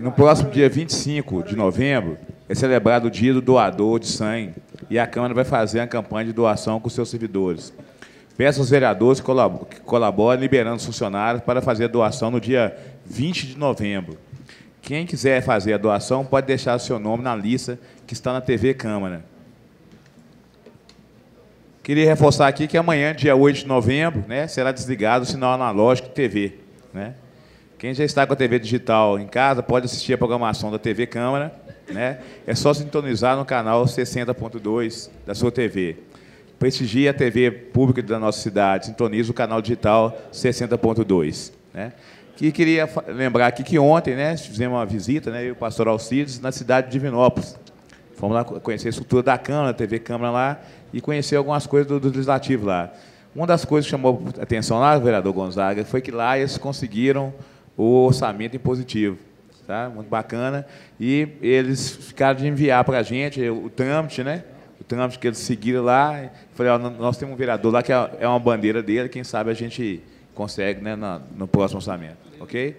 no próximo dia 25 de novembro, é celebrado o dia do doador de sangue e a Câmara vai fazer a campanha de doação com seus servidores. Peço aos vereadores que colaborem liberando os funcionários para fazer a doação no dia 20 de novembro. Quem quiser fazer a doação pode deixar seu nome na lista que está na TV Câmara. Queria reforçar aqui que amanhã, dia 8 de novembro, né, será desligado o sinal analógico TV. Né? Quem já está com a TV digital em casa pode assistir a programação da TV Câmara. Né? É só sintonizar no canal 60.2 da sua TV prestigie a TV pública da nossa cidade, sintoniza o canal digital 60.2. Né? Que queria lembrar aqui que ontem né, fizemos uma visita, né, eu e o pastor Alcides, na cidade de Divinópolis. Fomos lá conhecer a estrutura da Câmara, a TV Câmara lá, e conhecer algumas coisas do, do Legislativo lá. Uma das coisas que chamou a atenção lá, vereador Gonzaga, foi que lá eles conseguiram o orçamento impositivo. Tá? Muito bacana. E eles ficaram de enviar para a gente o trâmite, né? o trâmite que eles seguiram lá. Falei, ó, nós temos um vereador lá que é, é uma bandeira dele, quem sabe a gente consegue né, no próximo orçamento. Ok?